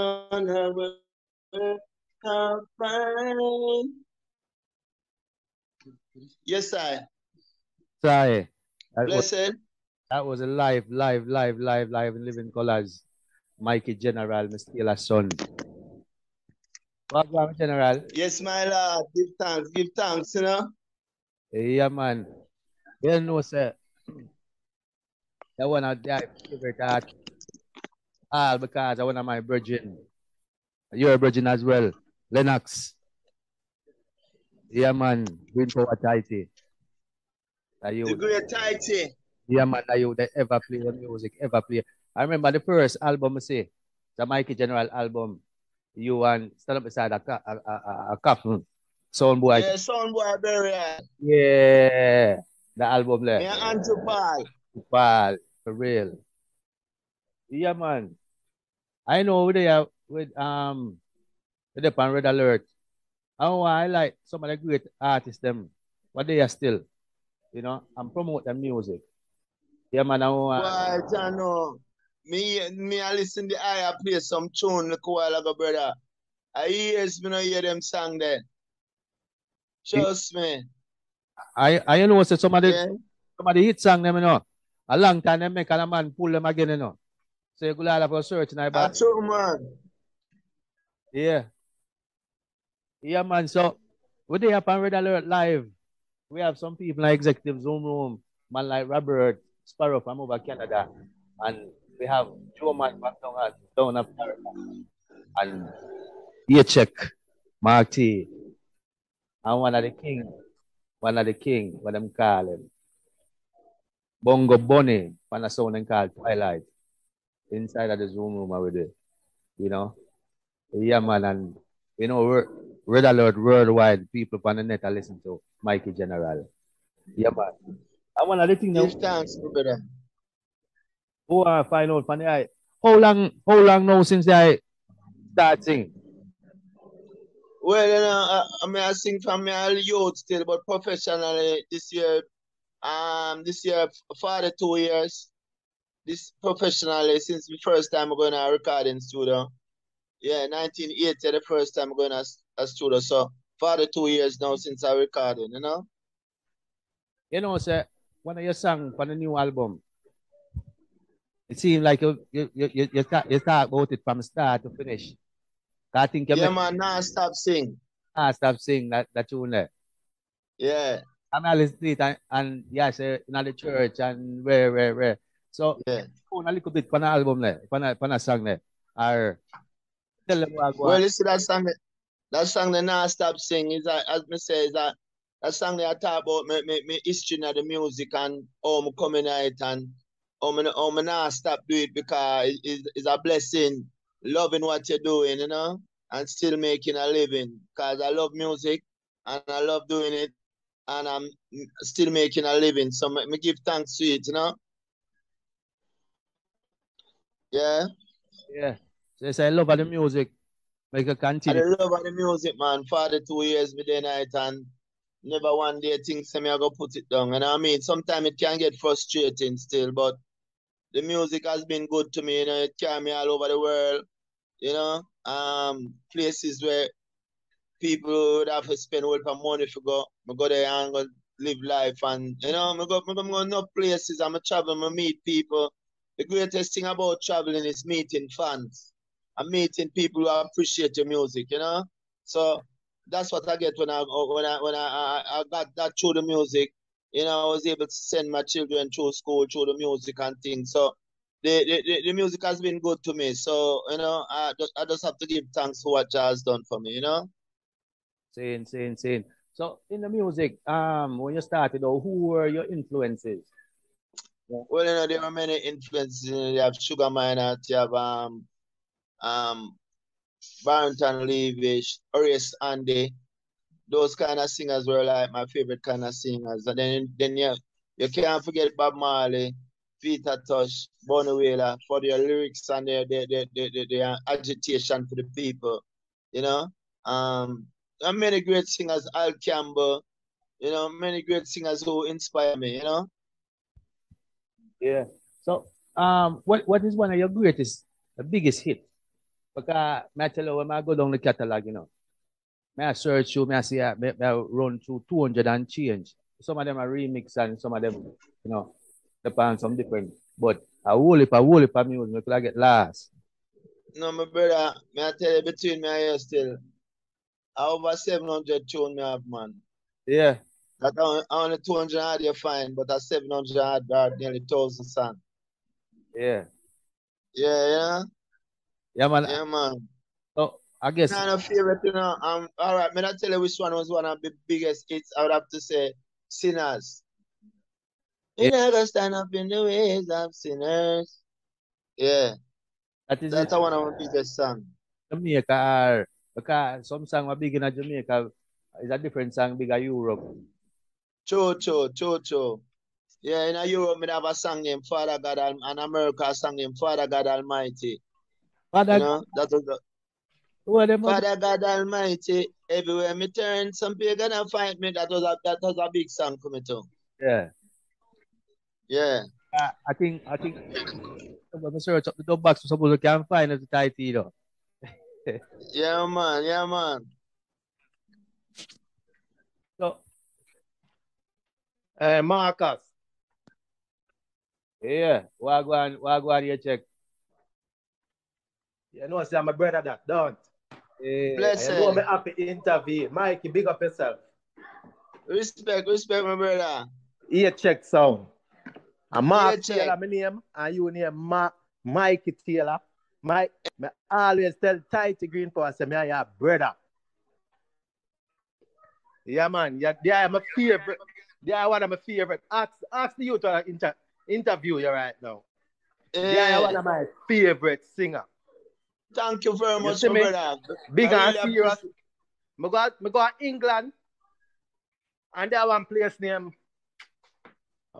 on her. Yes, I. Sorry. That was, that was a live, live, live, live, live in living colors. Mikey General, Mr. Taylor's son. Welcome, General. Yes, my Lord. Give thanks. Give thanks, you know. Yeah, man. You know, sir. That one of my favorite art. All because of one of my virgin. You're a virgin as well. Lennox. Yeah, man. Green Power Tighty. The you, great tighty. yeah, man, that you that ever play the music, ever play. I remember the first album, I say, the Mikey General album. You and stand up beside a, a, a, a, a coffin. Hmm? Sound boy. Yeah, son boy burial. Yeah. The album there. and Andrew Paul. Wow, for real. Yeah, man. I know with the with um with the pan red alert. Oh, I like some of the great artists them, but they are still, you know, and promote the music. Yeah, man. I want, Boy, I know. Me, me, I listen the I play some tune look a while ago, brother. I years me no hear them song there. Trust me. I I know say some of the Yeah. some of the hit song them, you know. A long time them make a man pull them again, you know. So you could have a search now, but That's true, man. Yeah. Yeah, man. So we they up on Red Alert Live. We have some people in executive Zoom room, man like Robert Sparrow from over Canada. And we have Joe Man from down at down Florida. And Mark T. And one of the king, one of the king, what them call him. Bongo Bunny, one of sound them call Twilight. Inside of the Zoom room over there. You know? Yeah, man, and you know, we're Red Alert worldwide, people on the net are listen to Mikey General. Yeah, man. I want to thing now, thanks, brother. who I find out from the eye. How long, how long now since I start sing? Well, you know, I, I mean, I sing from my youth still, but professionally this year, um, this year, 42 years. This professionally since the first time I'm going to a recording studio. Yeah, 1980, the first time I'm going to a studio. So, 42 years now since I recording, you know? You know, sir, one of your songs for the new album, it seems like you you you you, you, talk, you talk about it from start to finish. I think you Yeah, make man, now stop sing. ah, stop sing that, that tune there. Yeah, I'm listening to it and, and yeah, say in the church and where, where, where. So yeah. phone a little bit for album the, for the song tell them Well, you see that song, that song, the now stop sing is that, as me say, is that that song that I talk about me, me, me history of the music and how me coming at it and how me, how me not stop do it because it- it's, it's a blessing, loving what you're doing, you know, and still making a living. Because I love music and I love doing it and I'm still making a living. So me, me give thanks to it, you know. Yeah. Yeah. So they say I love of the music. Make a I continue. the love of the music, man. For the two years with the night and never one day think say me I go put it down. And I mean, sometimes it can get frustrating still, but the music has been good to me, you know, it carry me all over the world, you know. Um places where people would have to spend a lot of money to go. I go there and go live life and you know, I go, I go, I go enough places, I'm a travel, I meet people. The greatest thing about traveling is meeting fans and meeting people who appreciate your music, you know. So that's what I get when I when I when I, I, got that through the music. You know, I was able to send my children through school through the music and things. So the, the, the, music has been good to me. So, you know, I just, I just have to give thanks for what Jazz done for me, you know. Saying, saying, saying. So in the music, um, when you started out, who were your influences? Well, you know, there are many influences. You, have Sugar Minott, you have um um Barrington Leavish, Horace Andy. Those kind of singers were like my favorite kind of singers. And then then you you can't forget Bob Marley, Peter Tosh, Bunny Wailer for their lyrics and their their, their, their, their, their agitation for the people. You know? Um and many great singers, Al Campbell, you know, many great singers who inspire me, you know. Yeah. So um, what what is one of your greatest, the biggest hit Because I tell you when I go down the catalog, you know, may I search may I see, may, may I run through 200 and change. Some of them are remix and some of them, you know, depend some different. But a whole heap, a whole heap of music, I get lost. No, my brother, may I tell you between me and you still, I over 700 tune me have, man. Yeah. That only, only 200 hard you find, but a 700 hard are nearly 1,000 song. Yeah. Yeah, yeah. Yeah, man. Yeah, man. So I guess Kind of favorite, you know. Um, all right, may I tell you which one was one of the biggest hits? I would have to say Sinners. You never stand up in the ways of sinners. Yeah, that is that's it. one of my biggest songs. Jamaica because some song are big in Jamaica is a different song big in Europe. Cho Cho, Cho Cho. Yeah, in Europe, me have a song named Father God, Al- and America a song named Father God Almighty. Father, You know, that was the who are them? Father God Almighty. Everywhere me turn, some people gonna find me. That was a that was a big song for me too. Yeah. Yeah. Uh, I think I think when we search up the dub box, suppose we can find the title, you know. Yeah, man. Yeah, man. So Uh, Marcus, yeah, Wagwan, Wagwan, you check. you know, say my brother that, don't. Yeah. Bless I know him. me happy interview. Mikey, big up yourself. Respect, respect, my brother. Ear check sound. And Mark Ear check. Taylor, my name, and you name Ma- Mikey Taylor. Mike, me always tell Tighty Green Power, say me and your brother. Yeah, man. Yeah, they are my favorite. They are one of my favorite. Ask, ask the youth to inter, interview you right now. They are eh. one Yeah. of my favorite singer. Thank you very much, me? brother. Big I and really serious. Me go, me go to England, and there one place name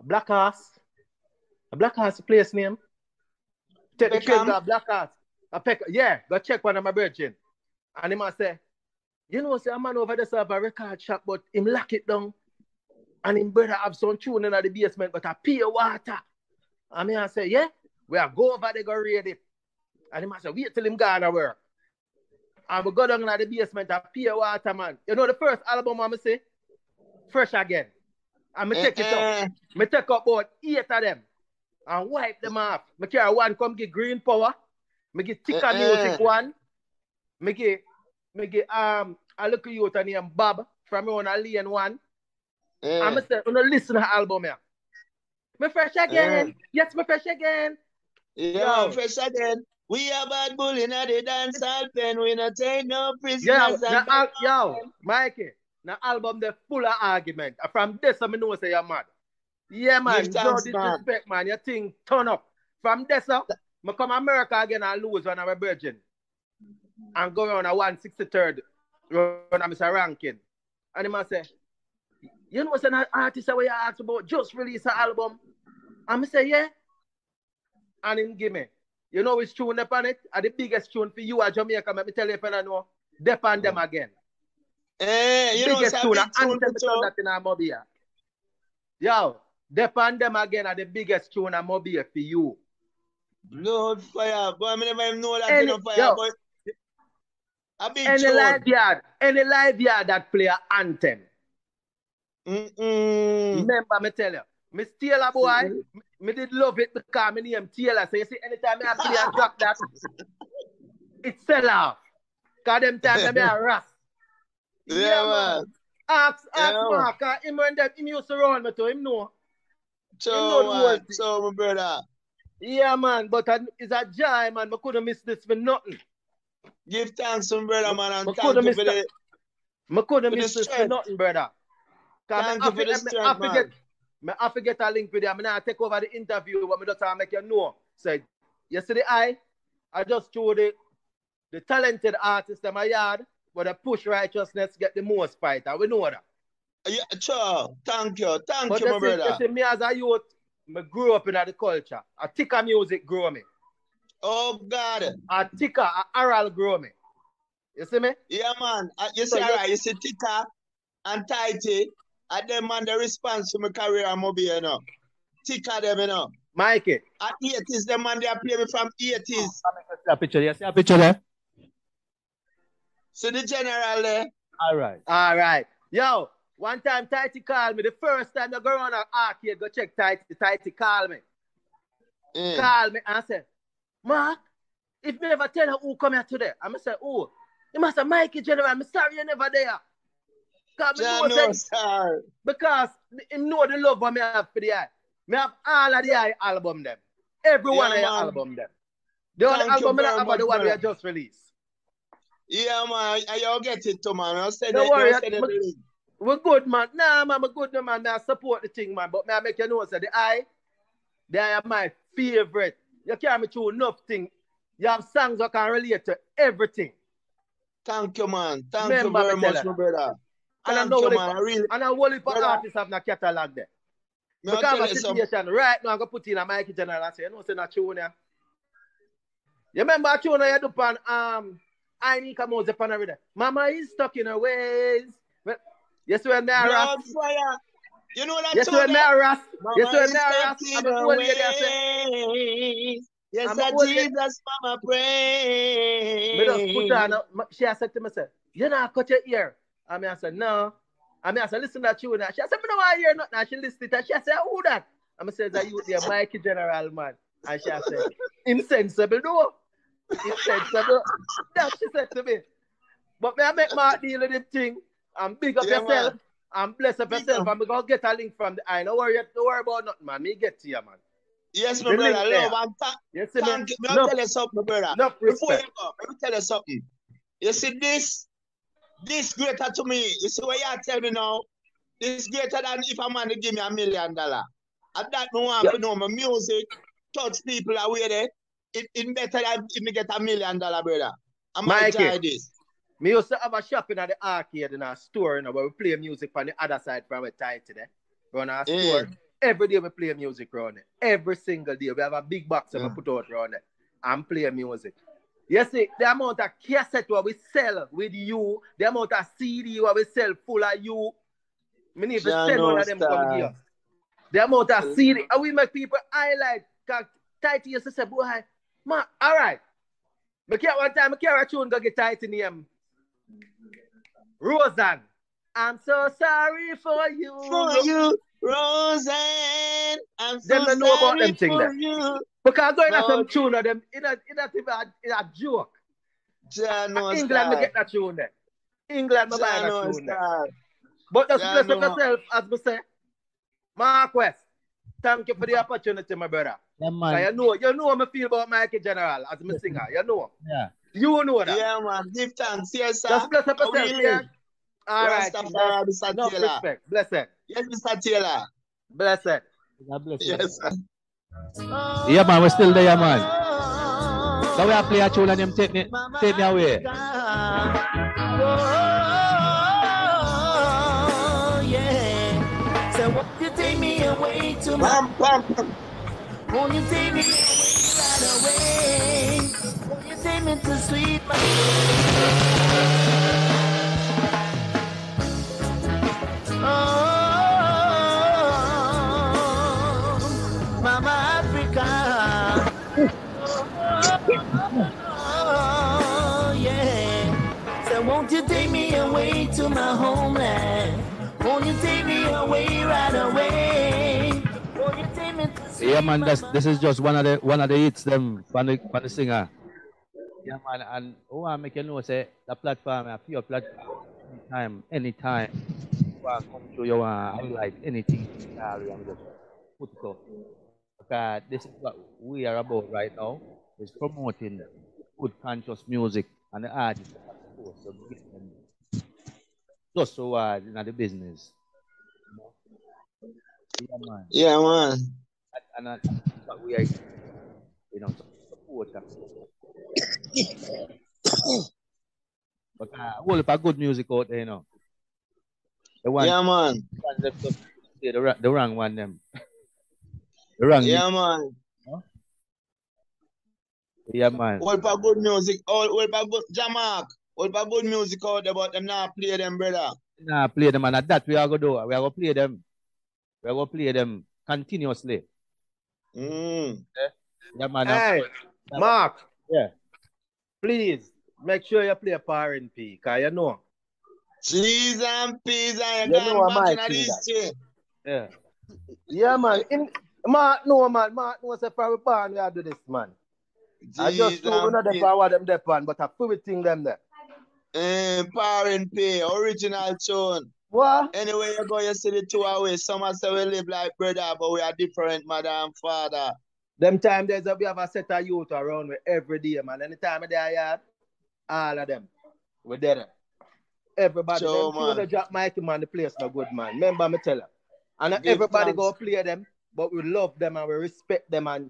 Black Horse. Black Horse place name. Take the Peckham? to Black Horse. A peck, yeah, go check one of my virgin. And him a say, you know, say a man over there have a record shop, but him lock it down. And him brother have some tune in the basement, but a pure water. And me I say, yeah, we are go over there go read it. And him I say, wait till him gone to work. And we go down in the basement and pure water, man. You know the first album I'm say? Fresh again. And me take it up. Me take up about eight of them and wipe them off. Me carry one come get green power. Me get eh. music one. Me get me get um a little youth named Bob from on a lane one. Eh. Me say, you know, listen to the album here. Me fresh again. Yes, me fresh again. Yeah, Yo. fresh again. We are bad bull in the dance hall pen. We not take no prisoners. Yo, na, al- yo, Mikey, the album they full of argument. From this, I know say you're mad. Yeah, man. Give No thanks, man. man. Your thing turn up. From this, uh, I come America again and lose one of my virgin. And go on a 163rd run of Mr. Rankin. And he must say, you know, what's an artist that we asked about just release an album. And I say, yeah. And him give me. You know which tune upon it? And the biggest tune for you at Jamaica, let me tell you if I know. Depend them again. Eh, you know, biggest a tune, big and tune too. turn that in our mobile. Yo, depend them again are the biggest tune in mobile for you. Blood fire. Boy, I never even know that Any- you know fire, yo. but a big Any tune. live yard, any live yard that play a anthem. Mm-mm. Remember me tell you, Miss Taylor boy, me did love it because me name Taylor. So you see, anytime I play and drop that, it sell off. Cause them time me a rap. Yeah, man. Ask, ask Yeah. Mark, uh, him when them, him used to run me to him know. So, know man. So, my brother. Yeah, man, but uh, it's a joy, man. I couldn't miss this for nothing. Give thanks, my brother, man, and But thank you for the I couldn't miss this for nothing, brother. Thank you for the have to- me strength, man. get, me have to get a link with you. I'm gonna take over the interview, but me just want to make you know. Say, yesterday I, I just showed the, the talented artist in my yard, but the push righteousness get the most fight, and we know that. Yeah, sure. Thank you. Thank But you, you my see, you brother. see, me as a youth, me grew up in the culture. A ticker music grew me. Oh, God. A ticker, a oral grew me. You see me? Yeah, man. Uh, you see, you- all right. You see, Tika and Tighty, and them, man, the response to my career and mobile, you know. Tika, them, you know. Mikey, At 80s, them, man, they play me from 80s. See a picture, you see a picture there? See the general there? All right. All right. Yo, one time Tighty called me. The first time I go around an arcade, go check Tighty. Tighty called me. Mm. Call me and say, Mark, if me ever tell her who come here today, I'm say, oh, you must have Mikey General. I'm sorry you never there. Cause me Jah know know, say- because him know the love what me have for the eye. Me have all of the eye album them. Every one of the album them. The only album me not have the one we just released. Yeah, man. I- You'll get it too, man. Send Don't worry, I'll send it I- the good man. Nah man, I'm good no, man. I support the thing, man. But me I make you know say the eye, the eye are my favorite. You carry me through enough thing. You have songs that can relate to everything. Thank you, man. Thank Remember you very much, my brother. And I know it- man. I really. And a whole heap of artists have not catalog there. Me Because of a situation right now, I'm to put in a Mikey General and say, you know, say not tune here. You remember a tune you do on, um, I need come out the pan Mama is stuck in her ways. Well, Yes, when me harass. Blood fire. You know that Yes, tune when me there? Mama Yes, when is me harass. stuck I'm in a her old lady. Ways. Yes, I'm a sir, old lady. Jesus, Mama, pray. Me just put on. She has said to me, you know, I cut your ear. And mean, I said, no. I mean, I said, listen to that tune. And she said, me no want to hear nothing. And she listened and she said, who that? And me said, that you there, Mikey General, man. And she said, insensible, no. Insensible. That she said to me. But me I make my deal with them thing. And big up Yeah, yourself. man. And bless up Big yourself. up. And me go get a link from the I Don't worry, don't worry about nothing, man. Me get to you, man. Yes, my The brother. Love and You see me? thank you. Let me Enough, tell you something, my brother. enough Before you go, let me tell you something. You see this, this greater to me. You see what you tell me now? This greater than if a man give me a million dollar. And that want Yeah. to know my music touch people away there. It, it better than if me get a million dollar, brother. I might try this. Me used to have a shop in the arcade in a store, you know, where we play music from the other side from a tight today. Run our Yeah. store. Every day we play music around it. Every single day. We have a big box that Yeah. we mm. put out around it and play music. You see, the amount of cassette what we sell with you, the amount of CD what we sell full of you, me need to send one of them come here. The amount of CD, and we make people highlight. Cause tight used to say, boy, man, all right. Me care one time, me care a tune go get tight in name. Roseanne. I'm so sorry for you. For you, Roseanne. I'm so Them don't know about them thing for there. you. Because going at No. some tune of them, in a, in a, in a joke. Jah England, me get that tune there. England, me buy that tune there. But just Yeah, bless no. up yourself, as we say. Mark West, thank you for the opportunity, my brother. Yeah, 'Cause man. you know, you know how I feel about Mikey General as a singer. You know. Yeah. You know that. Yeah, man. Give thanks. Yes, sir. Just bless up How we yourself, live? yeah? All right. Rastafari, Mr. Enough Taylor. respect. Blessed. Yes, Mr. Taylor. Blessed. God bless you. Yes, sir. Yeah, man, we're still there, man. So we are play a tune and them take me, take me away. Oh, yeah. So won't you take me away to my. Won't you take me away right away? Won't you take me to sweet to my homeland? Won't you take me away right away? Won't you take me to sweet Yeah, man, that's, this is just one of the one of the hits them from the, from the singer. Yeah, man, and oh, I make you know, say the platform, a pure platform, anytime, anytime. You want come to you uh, want highlight anything, sorry, I'm just put it up. Because this is what we are about right now, is promoting good conscious music and the artists are supposed to just so hard in the business. Yeah, man Yeah, man. and uh, that's what we are, you know, support but uh, whole heap of good music out there, you know. The one, Yeah, man. one them just say the, ra- the wrong one, them. the wrong, Yeah, man. yeah, man. All for good music. All, all for good. Jamark. All for good music out there, but them not play them, brother. Nah, play them, and at that we are gonna do. We are gonna play them. We are gonna play them continuously. Mm. Yeah, man. uh, Hey, Mark. Yeah. Please make sure you play Power and P, cause you know. Cheese and peas and You you know I might this do. Yeah. Yeah, man. In, Mark no man, Mark no say for we born we are do this, man. I just do know we and not the peas. power them dep on, but I feel thing them there. Eh, Power and pay, original tune. What? Anyway, you go, you see the two away. Some say we live like brother, but we are different, mother and father. Them time there's a we have a set of youth around me every day, man. Anytime they are yard, all of them. We there. Everybody, Sure, them man. drop Mikey man, the place no good man. Remember me tell you. And everybody thanks. go play them, but we love them and we respect them and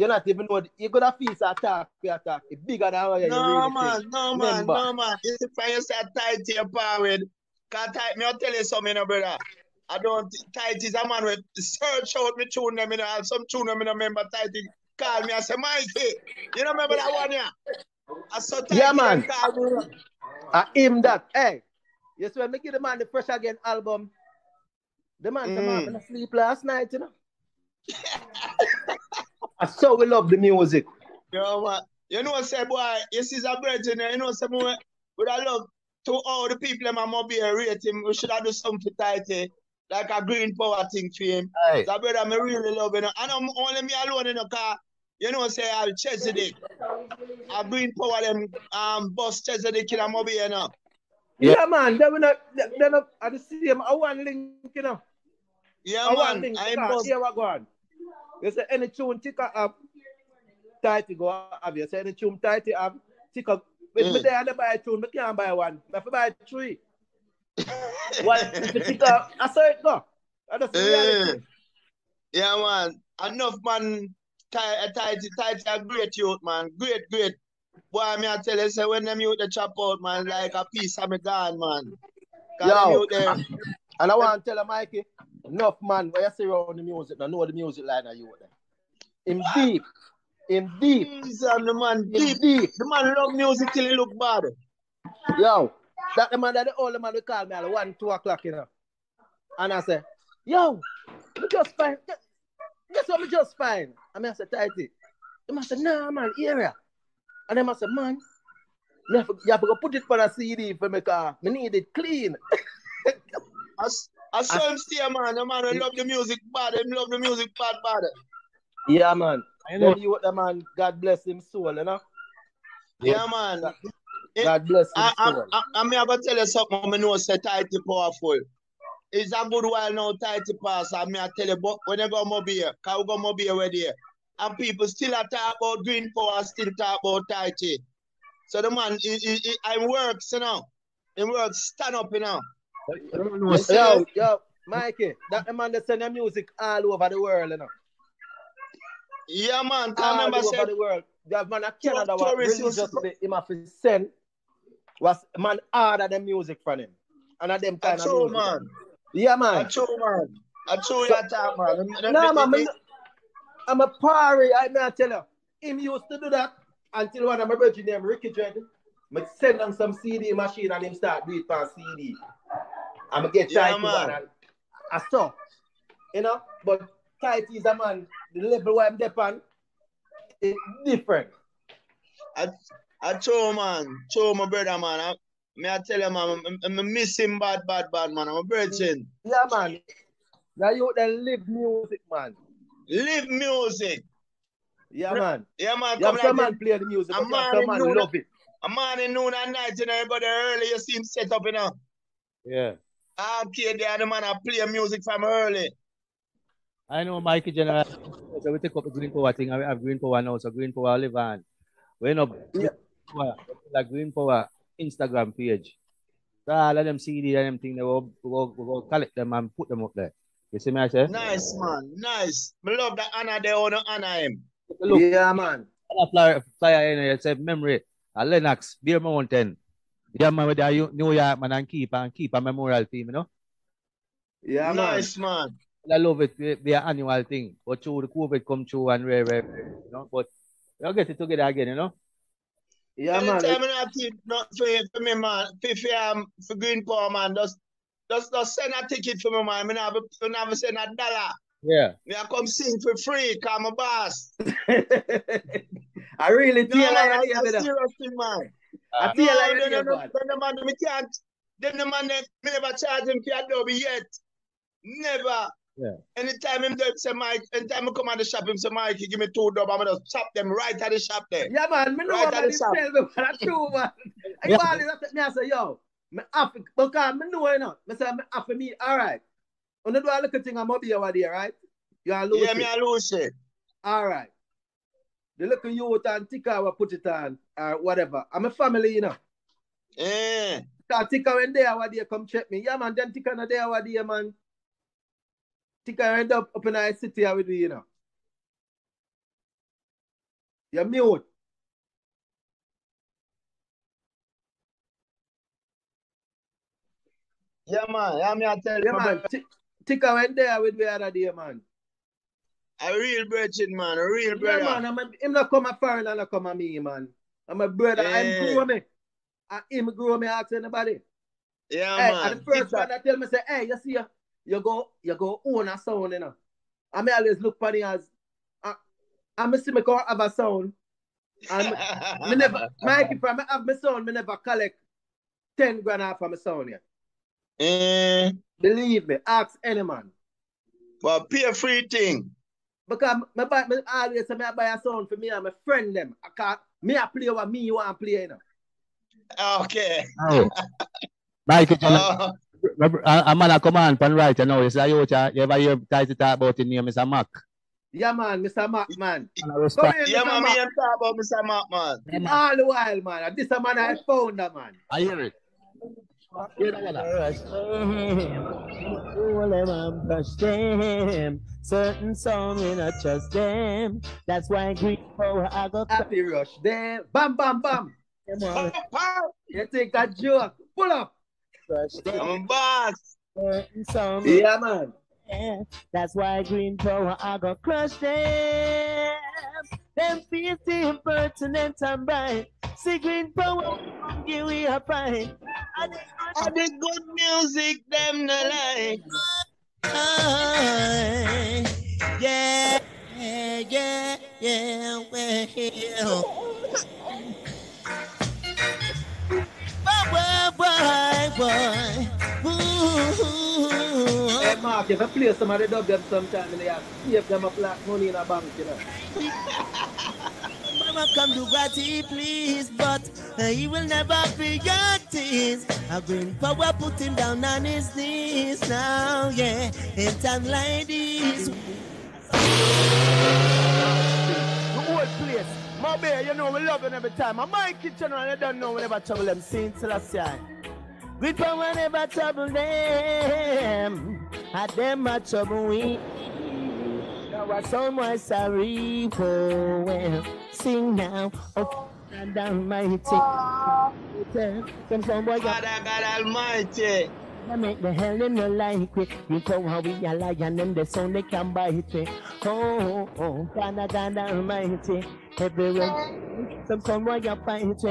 you not even know you gonna a attack, we attack. It's bigger than what you No, really man, think. no, man, Remember. no, man. See, when you say tight to your power with, cause tight, me, I'll tell you something, you know, brother. I don't, think tight is a man with search out me tune them, you know, and some tune them, you know, remember tight, call me and say, Mikey, you know, remember that one, yeah? I saw tight, Yeah, man. Call me. And him that, hey, yes, when me give the man the Fresh Again album, the man come out Mm. and sleep last night, you know. I so we love the music. You know, man. You know, what I say, boy, you see the brethren, you know, what I say, boy, with a love to all the people that might be a rate him, we should have do something for tight, like a green power thing for him. Hey. So, brother, me really love you. know. And I'm only me alone in the car. You know, what I say I'll Chesapeake. I green power them um bus Chesapeake in a mobile, you know. Yeah, Yeah. man, they will not, they, they not, at the same, I want link, you know. Yeah, I want man. link, I'm because bus. here what go on. You say any tune ticker up, tight go have. You say any tune tight have, ticker. Me Mm. there and buy a tune, me can't buy one. I have to buy three. The ticker, I saw it go. The Eh. reality. Yeah, man. Enough man tight tight tight a great youth, man. Great, great. Boy, me I tell you, say when them youth they chop out, man, like a piece of me gone, man. Yo. And I want to tell you, Mikey, enough man, where you see around the music, I know the music line of you there. Him deep, him deep, and the man deep. deep. The man love music till he look bad. Yo, that the man that the man will call me at one, two o'clock, you know. And I say, yo, me just fine. Guess- what, me just fine. And I say, tighty. They must say, nah, man, area. And they must say, man, you have, to, you have to go put it for a CD for me, car. Me need it clean. As I saw him stay, man. The man will love the music bad. Him love the music bad, bad. Yeah, man. I know. You what the man, God bless him soul, you know. Yeah, man. God bless him I, I, soul. I, I, me, I gonna tell you something. I know say tighty powerful. It's a good while now, tighty pass. I me I tell you, but when you go mobile, cause we go mobile where there, and people still a talk about green power, still talk about tighty. So the man, he, he, he, I works, you know. He works, stand up, you know. I don't know. Yes, Yo, yo, Mikey, that man that send the music all over the world, you know. Yeah, man. Cause all remember, over the world. The man of Canada was religiously him have to send was man order the music from him. And of them I kind of music. man. Yeah, I man. true, man. I true, So- you uh, talk, man. No, man, me, I'm a party, I may I tell you. Him used to do that until one of my brother named Ricky Dread. Me send him some CD machine and him start do it on CD. I'm gonna get Yeah, tight man. man. And I saw. You know, but tight is a man, the level where I'm depend is different. I true, man. True, my brother, man. I, me I tell you, man, I, I, I miss him bad, bad, bad, man. I'm a virgin. Yeah, man. Now you then live music, man. Live music. Yeah, man. Yeah, man. You have Come some like man play the music, A but you have man some in man love it. a morning, noon, and night, you know, everybody early, you see him set up, you know. Yeah. Okay, there, the man, I play music from early. I know Mikey General. So we take up the green power thing. and We have green power now. So green power live on. We know Yeah. power, like green power Instagram page. So all of them CD and them thing, they will, we will, will collect them and put them up there. You see me, I say? Nice, man. Nice. Me love that Anna, they want to honor him. Look, Yeah, man. a flyer, flyer in there, it said memory, a Lennox, Beer Mountain. Yeah, man, with the U- New York man and keep and keep a memorial team, you know? Yeah, man. nice, man. I love it, be, be annual thing. But through the COVID come through and rare, rare, rare, you know? But we'll get it together again, you know? Yeah, man. Anytime I keep not for, for me, man, for, for, um, for Green Power, man, just, just, just send a ticket for me, man. Me never, me never send a dollar. Yeah. Me I come sing for free, cause I'm a boss. I really No, feel man, like that's I a serious thing, man. I tell you like then, you the- bad. then the man, me can't. Then the man, me never charge him for Adobe yet. Never. Yeah. Anytime him do- say Mike, anytime I come at the shop, him say Mike, he give me two dub, I'm gonna chop them right at the shop there. Yeah, man, me know Right what at man the he shop. tell me, man. That's true, man. I Yeah. always have to me I say, yo, me have to, because me know you know. Me say, me have to me, all right. When you do a little thing, I'm up here over there, right? You are losing. Yeah, me a lose it. All right. The little youth and Tika will put it on, or whatever. I'm a family, you know. Eh. Because Tika when they over there, come check me. Yeah, man, then Tika no there over there, man. Tika end up up in our city I with me, you know. You're mute. Yeah, man. Yeah, me I tell Yeah, you, man. man. Ti- Tika went there with me other day, man. A real brethren, man. A real Yeah, brother. man. I'm a, him not come a foreign and not come a me, man. I'm a brother. Yeah. I'm grow me. And him grow me ask anybody. Yeah, hey, man. and the first a- one that tell me say, hey, you see, you go, you go own a sound, you know. I may always look funny as, I me see me go have a sound. And me, me never, Mikey, if I me have my sound, me never collect 10 grand off of my sound yet. Eh, Believe me, ask any man. but pay free thing. Because me, buy, me always say me I buy a sound for me and my friend them. I can't, me I play what me you want to play, you know. Okay. Oh. Mike, Oh, a, a man a come on pan right, you know, you say, you, you ever hear title talk about his name is a Mac. Yeah, man, Mr. Mac, man. And I Come respect, here, yeah, Mr. man. Me Mac. and talk about Mr. Mark, man. All the while, man. And This a man I found, that man. I hear it. Hear that, brother? Brush them. Certain song we not trust them. That's why green power I go Happy rush there. Bam, bam, bam. them on You think a joke. Pull up. brush them. I'm a boss. Certain song Yeah, man. Yeah, That's why green power I go crush them. Them feisty, impertinent and bright. See green power, give we a fight. And All the good music, them no like. I, yeah, yeah, yeah, yeah, well. Boy, boy, boy, Ooh. Hey, Mark, if I play some of the dub them sometime, they have save them a black money in a bank, you know. Mama come to Gratty, please, but he will never forget this. I bring power, put him down on his knees now, yeah. In time like this. My bear, you know we love them every time. And my kitchen, I don't know we never trouble them since last year. Great power never trouble them. Had them a trouble we. Son was sorry for well. Sing now, oh, and almighty. Some some boy got Father God Almighty. I make the hell in the like it. You know how we are lion and the sound they can bite it. Oh, oh, oh, Father God Almighty. Everywhere, some some boy you fight it.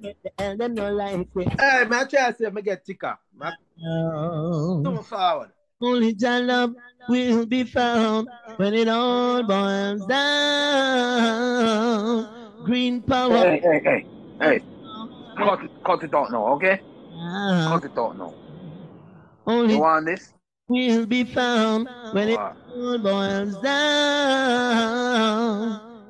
Make the hell them no like it. Hey, man, I try to see if I get ticker. Man, Oh. come forward. Only your love will be found when it all boils down. Green power. Hey, hey, hey, hey. Cut it, cut it out now, okay? Cut it out now. Only You want this? will be found when it all boils down.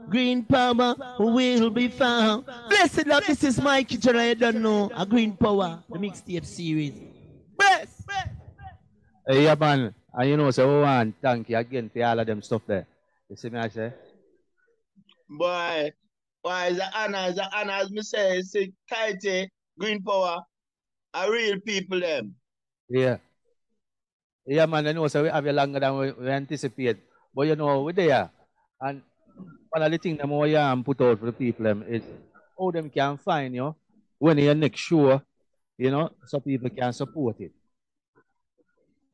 Green power will be found. Blessed love, this is Mikey General. I don't know. A green power, the mixtape series. Yeah, man. And you know, so we want thank you again for all of them stuff there. You see me, I say? Boy, boy, it's an honor, it's an honor. As me say, it's a Kaite, Green Power, are real people them. Yeah. Yeah, man, I know, so we have you longer than we, we anticipate. But you know, we're there. And one of the things that we um, put out for the people them is how them can find you when your next sure, you know, so people can support it.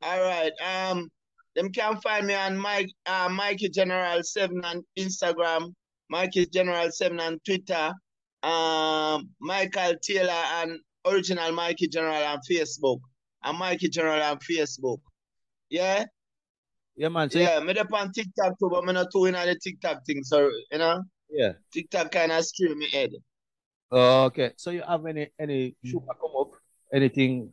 All right. Um, them can find me on Mike, uh, Mikey General Seven on Instagram, Mikey General Seven on Twitter, um, Michael Taylor and Original Mikey General on Facebook, and Mikey General on Facebook. Yeah, Yeah, man. So, yeah. Me up on TikTok too, but me not too in the TikTok thing. So you know, yeah. TikTok kind of stream me head. Oh, okay. So you have any any show come up? Anything?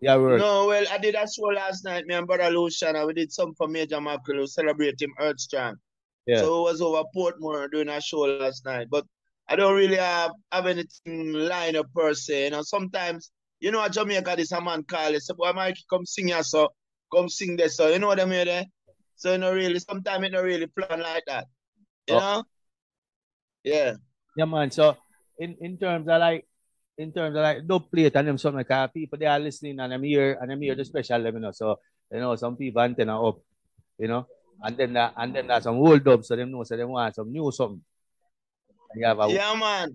Yeah, word. No, well, I did a show last night, me and brother Lucian, we did some for Major Mackerel, celebrate him Earth Strong. Yeah. So it was over Portmore doing a show last night. But I don't really have, have anything lined up per se. You know, sometimes, you know, Jamaica, this a man call you, say, boy, Mike, come sing here, so come sing this, so you know what I mean there? So you know really, sometimes it don't really plan like that. You Oh. know? Yeah. Yeah, man. So in in terms of like in terms of like don't play it and them something like that, people they are listening and I'm here and I'm here the special them, you know. So you know some people antenna up, you know, and then that and then there's some old dub, so them know so they want some new something. And you have a Yeah, man.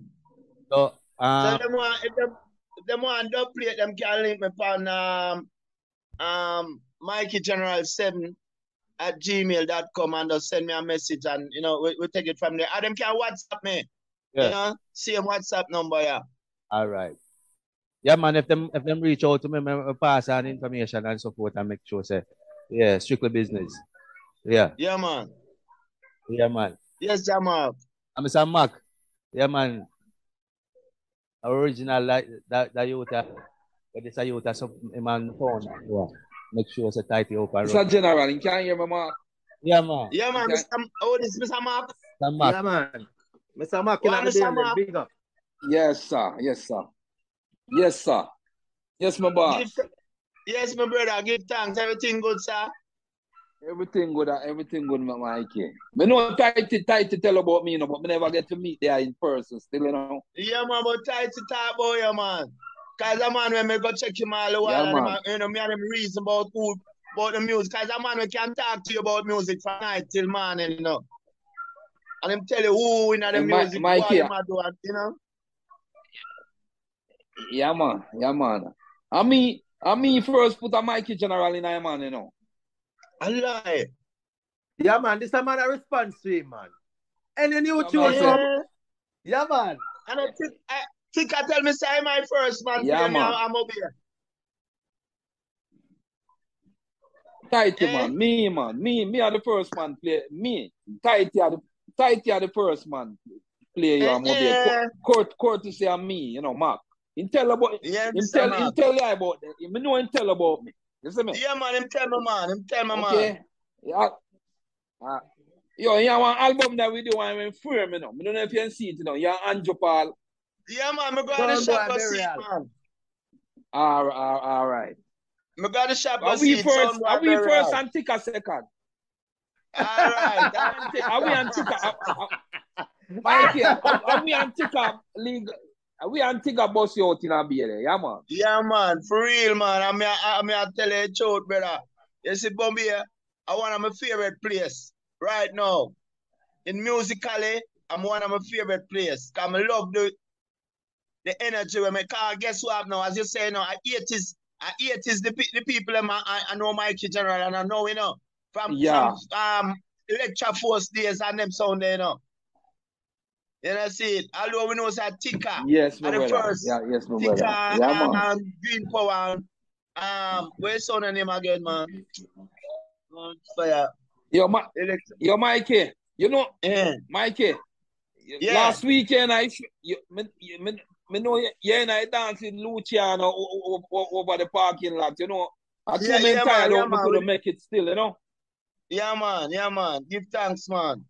so So um them want if them if them want dub plate, them can link me on um um Mikey General 7 at gmail.com and just send me a message and you know we, we take it from there. And them can WhatsApp me. Yeah. You know, same WhatsApp number, yeah. All right. Yeah, man. If them if them reach out to me, me me pass on information and support and make sure say, yeah, strictly business. Yeah, Yeah, man. yeah, man. Yes, Jamal. I'm Mr. Mac. Yeah, man. Original like that that you uh, that but it's a youth that some man phone. Yeah. Make sure it's a tight up and Mr. General, you can't hear me, man. Yeah, man. Yeah, man. Okay. Mr. Oh, this is Mr. Mark. Mr. Mac. Yeah, man. Mr. Mark in Well, the Mr. building. Mark. Big up. Yes, sir. Yes, sir. Yes, sir. Yes, my boss. Give, yes, my brother. Give thanks. Everything good, sir. Everything good, uh, everything good, my Mikey. Me know tight to tight to tell about me, you know, but me never get to meet there in person still, you know. Yeah, man, but tight to talk about you, man. Cause a man when me go check him all the while, Yeah, and man. you know, me and him reason about who, about the music. Cause a man we can talk to you about music from night till morning, you know. And him tell you who in the Hey, Mi- music, Mikey. what him do, and, you know. Yeah, man. Yeah, man. I mean, I mean first put a Mikey General in a man, you know. I lie. Yeah, man. This a man a response to him, man. Any new Yeah, tune, man. so? Yeah. Yeah, man. And I think, I think I tell me say my first man. Yeah, tell man. I'm up here. Tighty, Eh? man. Me, man. Me, me are the first man play. Me. Tight, are the, tight, are the first man play you. Eh, I'm over eh. here. Court, courtesy of me, you know, Mark. Him tell about, Yeah, him Mr. tell, him tell you about, him know him tell about me. You see me? Yeah, man, him tell me, man. Him tell me, man. Yeah. Uh, yo, you have one album that we do and we firm, you know. I don't know if you can see it, you know. You're Andrew Paul. Yeah, man, me go to the shop and go see it, man. All, all, all right. Me go to the shop go Are see we it. first? Are we first right. and tick a second? All right. Are we on tick a? are- are- Mikey, are are we on tick a league? Are we on tick a bus you out in a beer? Yeah, man. Yeah, man, for real, man. I mean, I, I mean, I tell you the truth, brother. You see, Bombay, I one of my favorite place right now. In musically, I'm one of my favorite place. Cause I love the the energy when my car Guess what now? As you say now, I hate is I hate is the, the people them, I, I I know Mikey General and I know you know from Yeah. from um lecture force days and them sound there, you know. You know, see it. Although we know it's a ticker. Yes, my And the first Yeah, yes, my Tika brother. Yeah, man. and Green Power. Um, where's son name again, man? Um, Fire. Yo, Ma- yo, Mikey. You know, yeah. Mikey. Yeah. Last weekend, I you, me, you, me, me know you, you and I dance with Luciano over the parking lot. You know, I Yeah, too yeah, man, tired yeah, out, man. couldn't make it still. You know. Yeah, man. Yeah, man. Give thanks, man.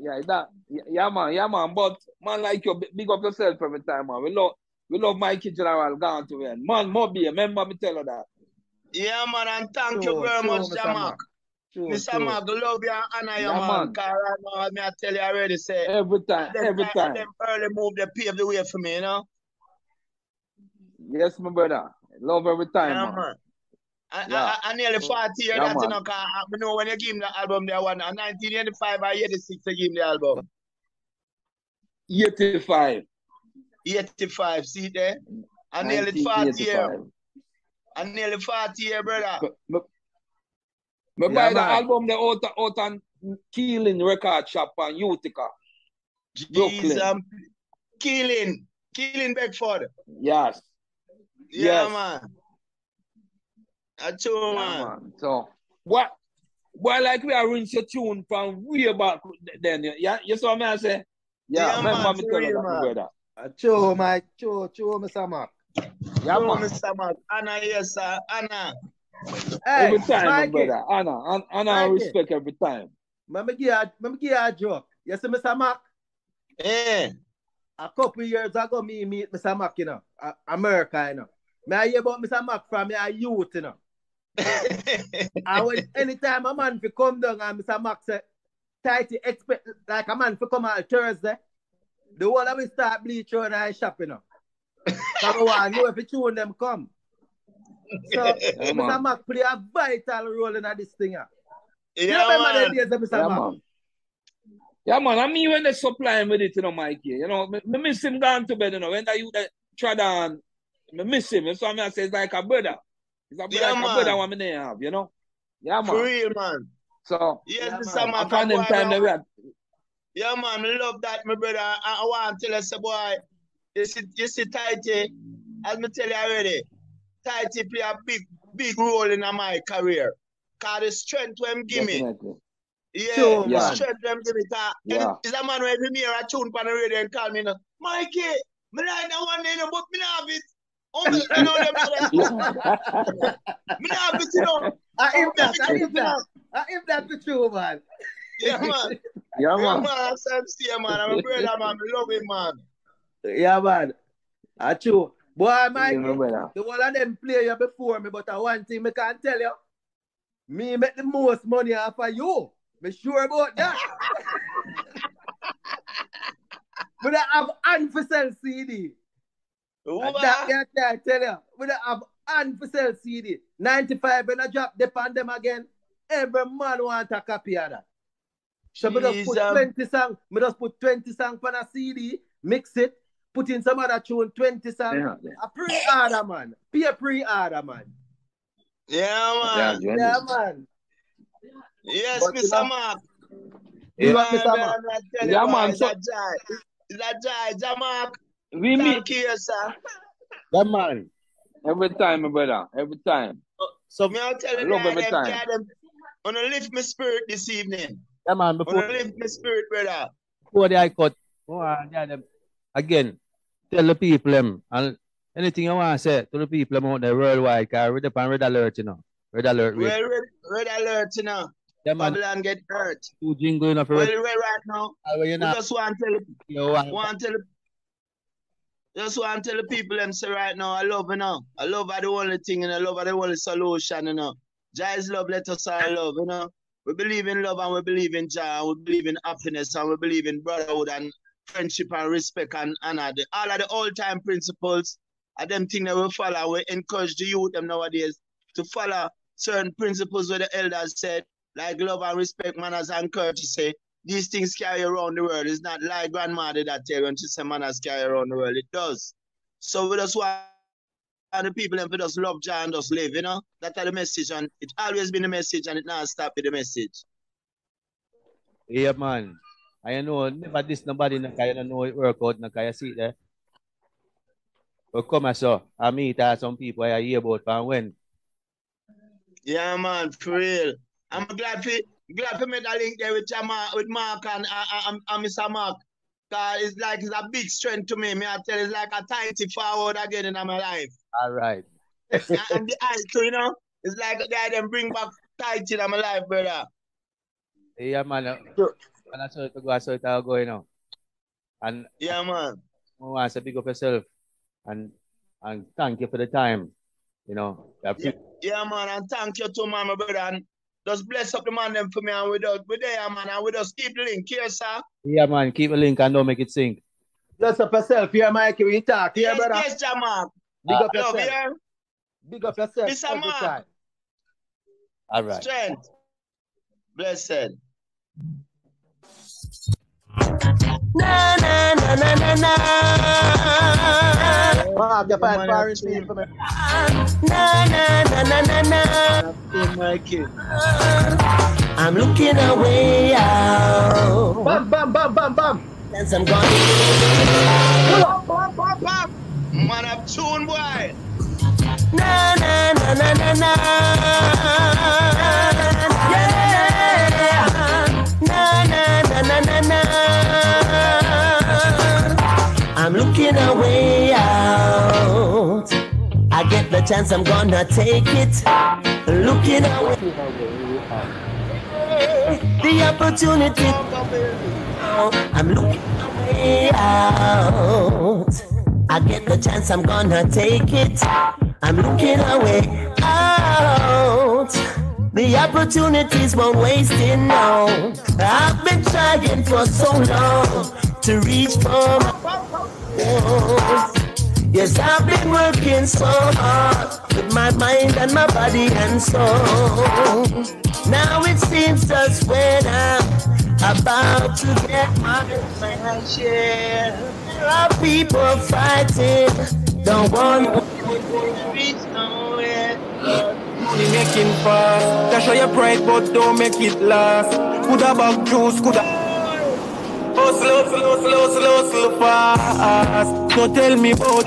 Yeah, that. Yeah, man. Yeah, man. But man, like you, big- up yourself every time, man. We love, we love Mikey General gone to win. Man, Moby, remember me tell you that. Yeah, man. And thank you very much. Jamak. Mr. Mark, love you and honor you, Yeah, man. man. Cause right now, me I tell you already, say, Every time, them, every time- time. them early move, they pave the way for me, you know? Yes, my brother. Love every time, yeah, man. man. I, Yeah. I, I nearly 40 years Yeah, that, you man. know, cause I I know when you give him the album, there one, in 1985 or 86, you give him the album. 85. 85, see there? I nearly 40 years. I nearly 40 years, brother. Me, me, me Yeah, buy the album the out, out on Keeling record shop on Utica. Brooklyn. Jeez, um, killing, killing Bedford. Yes. Yeah, Yes. man. That's true, Yeah, man. man. So what why like we are rinse your tune from way back then. Yeah, you saw me I say? Yeah, Yeah, remember man, me tell you that, my man. brother. Cho, my Cho, Cho, Mr. Mark. Yeah, Yo, man. Mr. Mark. Anna, yes, sir. Anna. Hey, Every time, my brother. Anna, An- Anna, Mikey. respect every time. let me give you, a- give a joke. You see, Mr. Mark, Eh. a couple years ago, me meet Mr. Mark, you know, America, you know. Me I hear about Mr. Mark from me a youth, you know. And when anytime a man fi come down and Mr. Mark say, tighty expect like a man fi come on Thursday, the whole of we start bleach out and shop, you know. So I know if it tune them come. So Yeah, Mr. man. Mark play a vital role in this thing. Yeah. You yeah, remember man. the days of Mr. Yeah, Mark? man. Yeah, man. I mean, when they supply him with it, you know, Mikey, you know, me, me miss him gone to bed, you know, when that you that tried on, me miss him. So I mean, I say it's like a brother. It's a, Yeah, like a man. brother what they have, you know? Yeah, For man. real, man. So, Yes, Yeah, Mr. man. I Mark. find them boy, time man. that we had. Yeah, man, I love that, my brother. I, I want to tell us, boy, you see, you see, Tighty, as me tell you already, Tighty play a big, big role in my career. Cause the strength when him give me, Definitely. yeah, Sure, the strength when him give me. Cause Yeah. is a man when every me hear a tune on the radio and call me, you Mikey, me like that one day, you know, but me not have it. Me, you know, them, me not have it, you know. I if that, I Me if that, I if that the true man. Yeah, man. Yeah, Yeah, man. man, I'm sincere, man. I'm a brother, man. I love him, man. Yeah, man. I true. Boy, Yeah, Mikey, my the one of them play you before me, but I one thing me can tell you. Me make the most money off of you. Me sure about that. but I have hand for CD. And What? that me I can tell you. But I have hand for sell CD. 95 and I drop the on them again. Every man want a copy of that. So me just put Jesus. 20 songs. Me just put 20 songs on a CD, mix it, put in some other tune, 20 songs. Yeah, yeah. A pre-order, man. Be a pre-order, man. Yeah, Yeah, man. yeah. Yeah, man. Yes, But, you Mr. know- Mark. You Yeah, know, Mr. Mark. I tell Yeah, you, man, It's so- a joy. It's a joy. Ja, Mark. We meet Thank you, sir. That man. every time, my brother. Every time. So, Me, I'll tell I you, love every them, time. yeah, them, wanna lift my spirit this evening. yeah, man, before Wanna lift my spirit, brother. before the high court, oh, uh, yeah, them, again, tell the people them and anything you want to say to the people them out there worldwide, cause read up on red alert, you know. Red alert, red. Well, red, red alert, you know. yeah, man, Babylon get hurt. two jingle enough for Well, red. well, right now, Well, you we know, just want to tell you want, want to tell just want to tell the people them say right now, I love you know. I love are the only thing and I love are the only solution, you know. Jah is love, let us all love, you know. We believe in love and we believe in Jah and we believe in happiness and we believe in brotherhood and friendship and respect and honor. All of the old time principles are them things that we follow. We encourage the youth them nowadays to follow certain principles where the elders said, like love and respect, manners and courtesy. These things carry around the world. It's not like grandmother that tell you when she say manners carry around the world. It does. So we just want the people and to just love Jah and just live, you know? That That's the message and it always been the message and it not stop with the message. yeah, man. I know, never this nobody na kaya na know it work out na kaya see there. But come I saw I meet uh, some people I hear about from when. Yeah, man, for real. I'm glad for glad to me that link there with your Mark, with Mark and, uh, and, and Mr. Mark. Cause it's like it's a big strength to me. Me I tell you, it's like a tiny forward again in my life. All right. and, and the eye too, you know, it's like they them bring back tight in my life, brother. Yeah, man. And that's how it go, how it all go, you know. And Yeah, man. I want to big up yourself and and thank you for the time. You know, Yeah. Yeah, man, and thank you too, man, my brother. And just bless up the man them for me and we just we there, man, and we just keep the link here, sir. Yeah, man, keep a link and don't make it sink. Bless up yourself here, Mikey. We talk here, yes, brother. yes, Jamal. Big up Love yourself. here. Big up yourself Mr. every Mark. time. All right. Strength. Blessed. Na na na na na na. Mark, you find Man, foreign for me. Na na na na na na. Hey, Mikey. I'm looking away out. Bam, bam, bam, bam, bam. Since I'm gone. Bam, bam, bam, bam. Man up tune, boy. Na na na na na na. Chance, I'm gonna take it. Looking away, the opportunity. I'm looking away out. I get the chance, I'm gonna take it. I'm looking away out. The opportunities won't waste it now. I've been trying for so long to reach for my. Yes, I've been working so hard with my mind and my body and soul. Now it seems just when I'm about to get my, my share, there are people fighting. Don't want to reach nowhere. Money making fast. Dash your pride, but don't make it last. Coulda back juice, coulda. Hustle, slow, slow, slow, slow, fast. So tell me about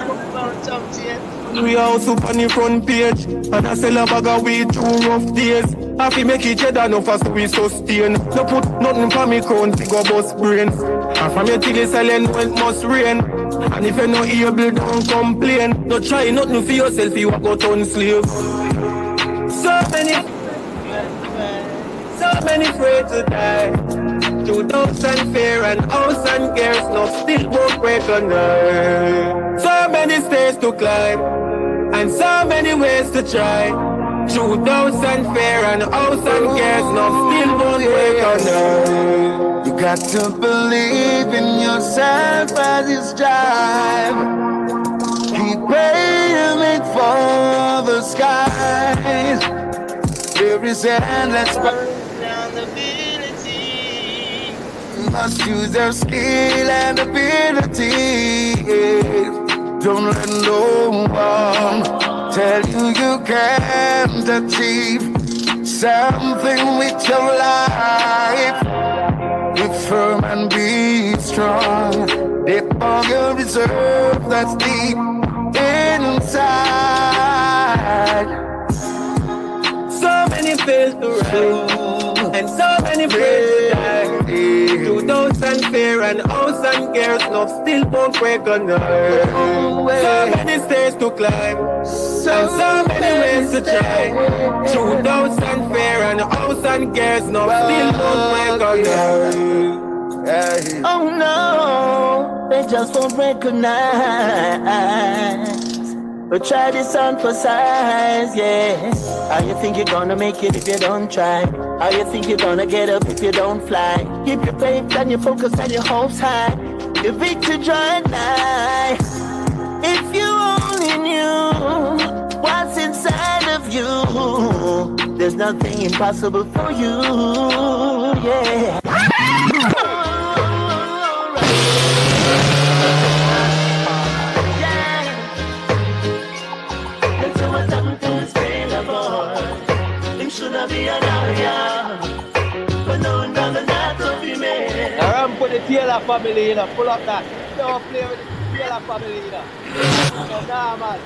we house up on the front page. And I sell a bag of weed through rough days. I fi make it cheddar no as we sustain. No put nothing for me crown to go bust brains. And from your till you when it must rain. And if you're not able, don't complain. Don't try nothing for yourself, you go turn slave. So many So many afraid to die Two thousand fear and house and cares No still won't recognize So many stairs to climb And so many ways to try Two thousand fear and house and cares No still won't recognize You got to believe in yourself as you strive. Keep aiming for the skies. There is endless must use their skill and ability. Don't let no one tell you you can't achieve something with your life. Be firm and be strong. Dip on your reserve that's deep inside. So many fail to rise And so many afraid to Two thousand fear and house and cares No still won't recognize So many stairs to climb And so many ways to try Two thousand fear and house and cares No still won't recognize Hey. Oh no, they just won't recognize. But try this on for size, yeah. How you think you're gonna make it if you don't try? How you think you're gonna get up if you don't fly? Keep your faith and your focus and your hopes high. Your victory draw at night. If you only knew what's inside of you, there's nothing impossible for you, yeah. Family, you know, pull up that. Don't play with the Taylor family, you know. So, nah, man.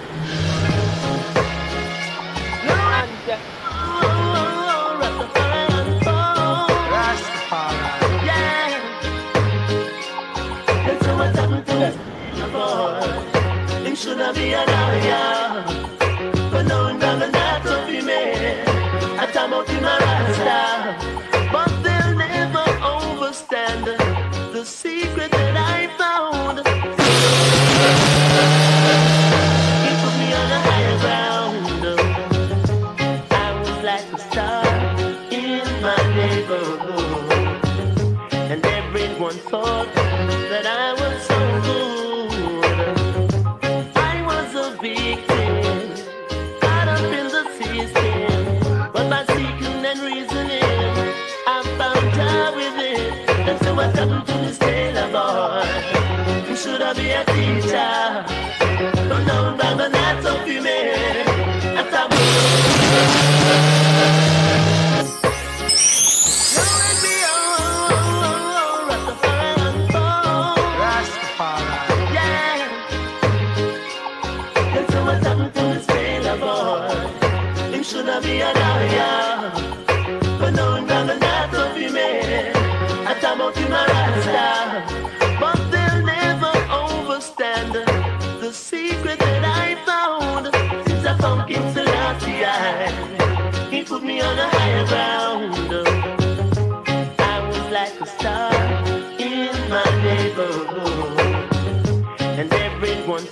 And, uh, Should I be an area? But no, brother, not to be made. I time secret that I found.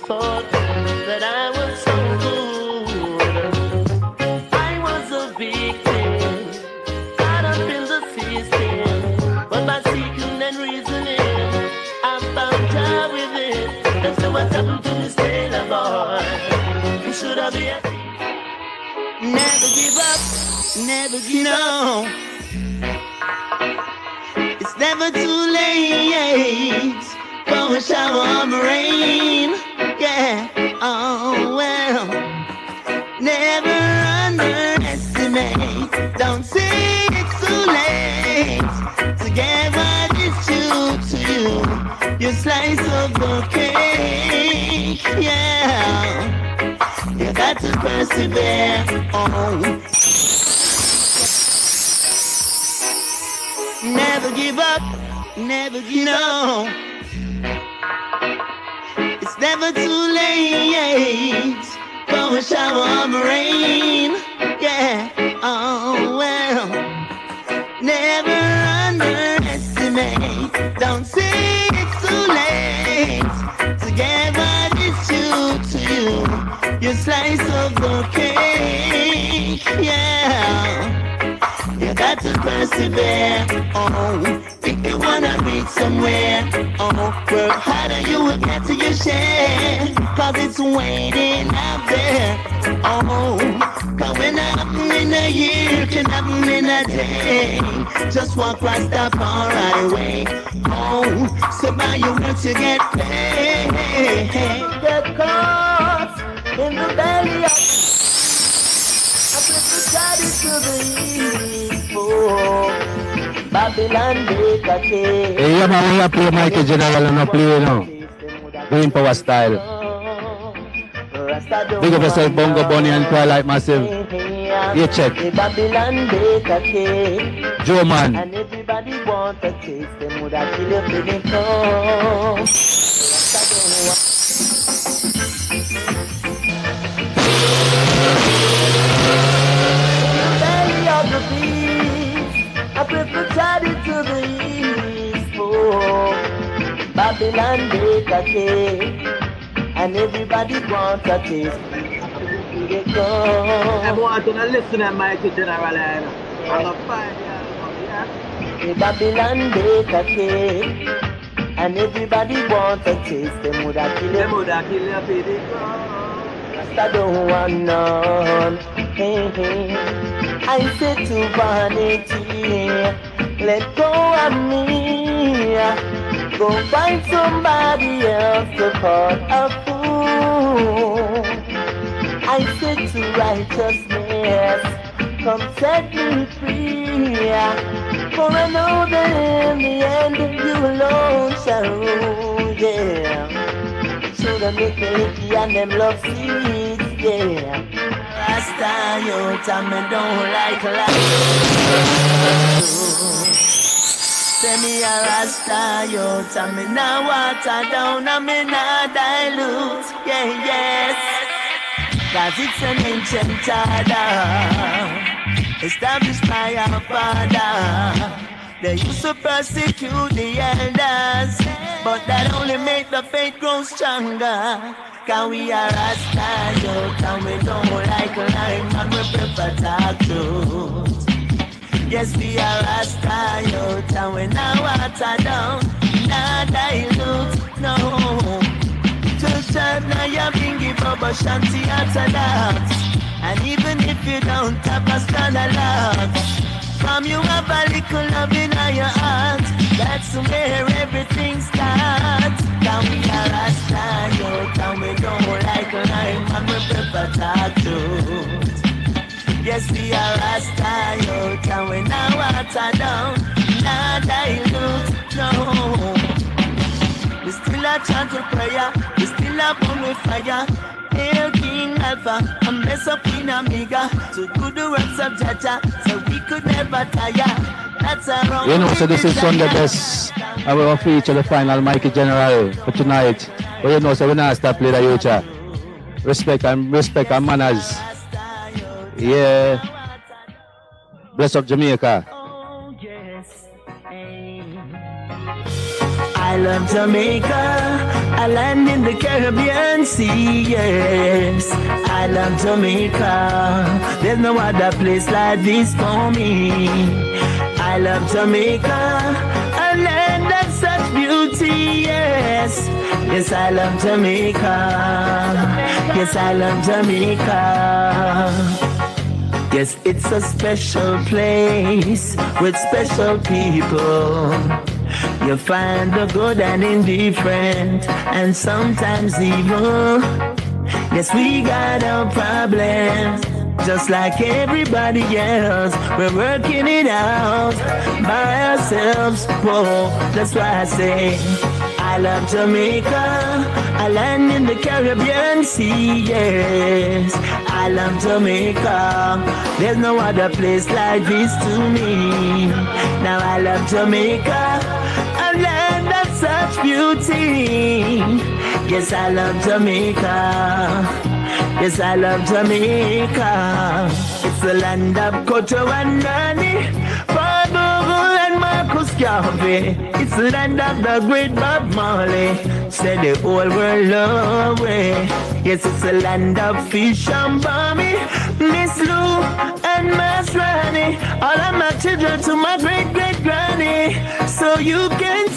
Thought that I was so good. I was a victim, caught up in the system, but by seeking and reasoning, I found joy with it. That's what happened to this boy. He should have been. Never give up, never give up. It's never too late for a shower of rain. Yeah, oh well. Never underestimate. Don't say it's too late to get what is due to you. Your slice of the cake. Yeah. You got to persevere. Oh. Never give up. Never give up. It's never too late for a shower of rain. Yeah. Oh well. Never underestimate. Don't say it's too late to get what is due to you. Your slice of the cake. Yeah. You got to persevere. Oh, if you wanna reach somewhere, oh, work harder, you will get to your share. Cause it's waiting out there. Oh, when happen in a year, can happen in a day. Just walk right up on right way. Oh, so by your work to get paid. Get caught in the belly of I put the daddy to the east, Eh, yeah, man, we have play Michael General and not play, you know. Green Power style. Big up yourself, Bongo Bunny and Twilight Massive. Yeah, check. The Babylon bake a cake. Joe Man. And everybody want a taste, them would have kill you for the come. Rasta don't want Babylon bake a cake, and everybody wants a taste. Here they come. I want to listen to Michael General and I'm a yeah. The Babylon bake a cake, and everybody wants a taste. Them would have kill Them would have killed you for the come. Rasta don't want none. Hey, hey. I said to vanity, let go of me. Go find somebody else to call a fool. I said to righteousness, come set me free. For I know that in the end you alone shall rule, yeah. Shoulda make me licky and them love seeds, yeah. Rasta, you tell me don't like life. Say me a Rasta, you tell me now water down and me now dilute, yeah, yes. Cause it's an ancient order established by our father. They used to persecute the elders, but that only made the faith grow stronger. Cause we are Rasta youth and we don't like lime and we prefer talk truth. Yes, we are Rasta youth and we now water down, not dilute, no. Serve now you bring give up a shanty at that. And even if you don't have a stand a lot, from you have a little love in your heart. That's where everything starts. Can we are a star, yo, can we don't like lime and we prefer truth. Yes, we are a star, yo, can we now water down, not dilute, no. We still a chant with prayer, we still a burn with fire. Hail King Alpha, and mess up in Amiga. To do the works of Jaja, so we could never tire. That's our own You know, so this is Sunday best. I will feature the final Mikey General for tonight. But you know, so we're not stop play the future. Uh, respect and respect and manners. Yeah. Bless up Jamaica. Yes. I love Jamaica, a land in the Caribbean Sea, yes. I love Jamaica, there's no other place like this for me. I love Jamaica, a land of such beauty, yes. Yes, I love Jamaica. Yes, I love Jamaica. Yes, it's a special place with special people. You find the good and indifferent, and sometimes evil. Yes, we got our problems, just like everybody else. We're working it out by ourselves. Whoa, that's why I say I love Jamaica, a land in the Caribbean Sea. Yes, I love Jamaica. There's no other place like this to me. Now I love Jamaica, a land of such beauty. Yes, I love Jamaica. Yes, I love Jamaica. It's the land of Cudjoe and Nanny, Paul Bogle and Marcus Garvey. It's the land of the great Bob Marley. Said the whole world away. Yes, it's the land of fish and bammy. Miss Lou and Miss Rani. All of my children to my great great granny. So you can